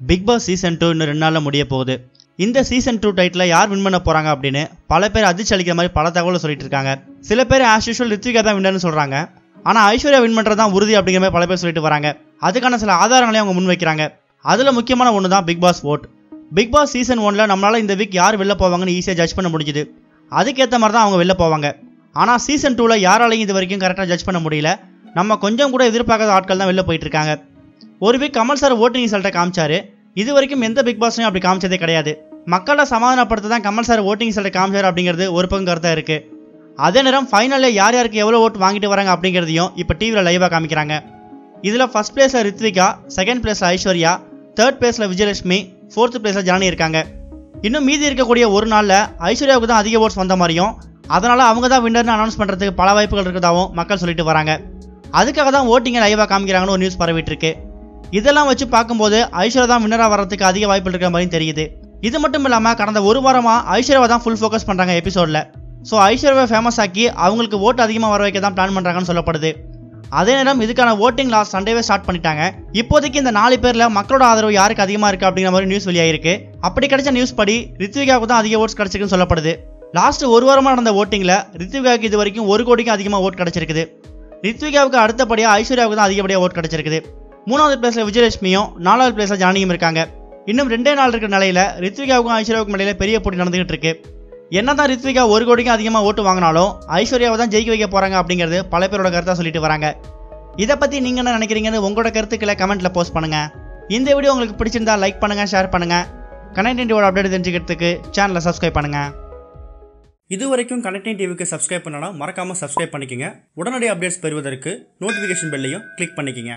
Big Boss season two இன்னும் ரெண்டு நாளில் முடிய போகுது. இந்த சீசன் டூ டைட்டில் யார் வின் பண்ண போகிறாங்க அப்படின்னு பல பேர் அதிர்ச்சி அளிக்கிற மாதிரி பல தகவலை சொல்லிட்டு இருக்காங்க. சில பேர் ஆஸ் யூஷுவல் ரித்விகா தான் வின்னர்னு சொல்கிறாங்க ஆனால் ஐஸ்வர்யா வின் பண்ணுறது தான் உறுதி அப்படிங்கிற மாதிரி பல பேர் சொல்லிட்டு வராங்க. அதுக்கான சில ஆதாரங்களையும் அவங்க முன் வைக்கிறாங்க. அதில் முக்கியமான ஒன்று தான் பிக் பாஸ் ஓட் பிக் பாஸ் சீசன் ஒனில் நம்மளால் இந்த வீக் யார் வெளில போவாங்கன்னு ஈஸியாக ஜட்ஜ் பண்ண முடிஞ்சுது. அதுக்கேற்ற மாதிரி தான் அவங்க வெளில போவாங்க. ஆனால் சீசன் டூவில் யாராலையும் இது வரைக்கும் கரெக்டாக ஜட்ஜ் பண்ண முடியல. நம்ம கொஞ்சம் கூட எதிர்பார்க்காத ஆட்கள் தான் வெளில போயிட்டு இருக்காங்க. ஒரு வீக் கமல் சார் ஓட்டிங் ரிசல்ட்டை காமிச்சாரு. இது வரைக்கும் எந்த பிக் பாஸ்லையும் அப்படி காமிச்சதே கிடையாது. மக்களை சமாதானப்படுத்த தான் கமல் சார் ஓட்டிங் ரிசல்ட்டை காமிச்சார் அப்படிங்கிறது ஒரு பக்கம் கருத்தாக இருக்குது அதே நேரம் ஃபைனலில் யார் யாருக்கு எவ்வளோ ஓட்டு வாங்கிட்டு வராங்க அப்படிங்கிறதையும் இப்போ டிவியில் லைவாக காமிக்கிறாங்க. இதில் ஃபஸ்ட் பிளேஸில் ரித்விகா செகண்ட் பிளேஸில் ஐஸ்வர்யா தேர்ட் பிளேஸில் விஜயலட்சுமி ஃபோர்த் பிளேஸில் ஜனனி இருக்காங்க. இன்னும் மீதி இருக்கக்கூடிய ஒரு நாளில் ஐஸ்வர்யாவுக்கு தான் அதிக ஓட்ஸ் வந்த மாதிரியும் அதனால் அவங்க தான் வின்னர்னு அனௌன்ஸ் பண்ணுறதுக்கு பல வாய்ப்புகள் இருக்கிறதாகவும் மக்கள் சொல்லிட்டு வராங்க. அதுக்காக தான் ஓட்டிங்கை லைவாக காமிக்கிறாங்கன்னு ஒரு நியூஸ் பரவிட்டு இருக்கு. இதெல்லாம் வச்சு பார்க்கும்போது ஐஸ்வர்யா தான் வின்னராக வரதுக்கு அதிக வாய்ப்பு இருக்கிற மாதிரி தெரியுது. இது மட்டும் இல்லாமல் கடந்த ஒரு வாரமாக ஐஸ்வர்யாவை தான் ஃபுல் ஃபோக்கஸ் பண்ணுறாங்க எபிசோடில் ஸோ ஐஸ்வர்யாவை ஃபேமஸ் ஆக்கி அவங்களுக்கு ஓட்டு அதிகமாக வர வைக்க தான் பிளான் பண்ணுறாங்கன்னு சொல்லப்படுது. அதே நேரம் இதுக்கான ஓட்டிங் லாஸ்ட் சண்டேவே ஸ்டார்ட் பண்ணிட்டாங்க. இப்போதைக்கு இந்த நாலு பேரில் மக்களோட ஆதரவு யாருக்கு அதிகமாக இருக்குது அப்படிங்கிற மாதிரி நியூஸ் வெளியாயிருக்கு. அப்படி கிடைச்ச நியூஸ் படி ரித்விகாவுக்கு தான் அதிக ஓட்ஸ் கிடைச்சிருக்குன்னு சொல்லப்படுது. லாஸ்ட் ஒரு வாரமாக நடந்த ஓட்டிங்கில் ரித்விகாவுக்கு இது வரைக்கும் ஒரு கோடிக்கும் அதிகமாக ஓட் கிடைச்சிருக்குது. ரித்விகாவுக்கு அடுத்தபடியாக ஐஸ்வர்யாவுக்கு தான் அதிகப்படியாக ஓட் கிடைச்சிருக்குது. மூணாவது பிளேஸில் விஜயலட்சுமியும் நாலாவது பிளேஸில் ஜானியும் இருக்காங்க. இன்னும் ரெண்டே நாள் இருக்கிற நிலையில ரித்விகாவுக்கும் ஐஸ்வர்யாவுக்கும் இடையில பெரிய போட்டி நடந்துகிட்டு இருக்கு. என்னதான் ரித்விகா ஒரு கோடிக்கும் அதிகமாக ஓட்டு வாங்கினாலும் ஐஸ்வர்யாவை தான் ஜெயிக்க வைக்க போறாங்க அப்படிங்கிறது பல பேரோட கருத்தாக சொல்லிட்டு வராங்க. இதை பற்றி நீங்கள் என்ன நினைக்கிறீங்கன்னு உங்களோட கருத்துக்களை கமெண்ட்டில் போஸ்ட் பண்ணுங்கள் இந்த வீடியோ உங்களுக்கு பிடிச்சிருந்தா லைக் பண்ணுங்கள் ஷேர் பண்ணுங்க. கனெக்ட் இண்டியோட அப்டேட் தெரிஞ்சுக்கிறதுக்கு சேனலை சப்ஸ்கிரைப் பண்ணுங்கள் இது வரைக்கும் கனெக்டிங் டிவிக்கு சப்ஸ்கிரைப் பண்ணனா மறக்காமல் சப்ஸ்கிரைப் பண்ணிக்கோங்க. உடனடி அப்டேட்ஸ் பெறுவதற்கு நோட்டிஃபிகேஷன் பெல்லையும் கிளிக் பண்ணிக்கங்க.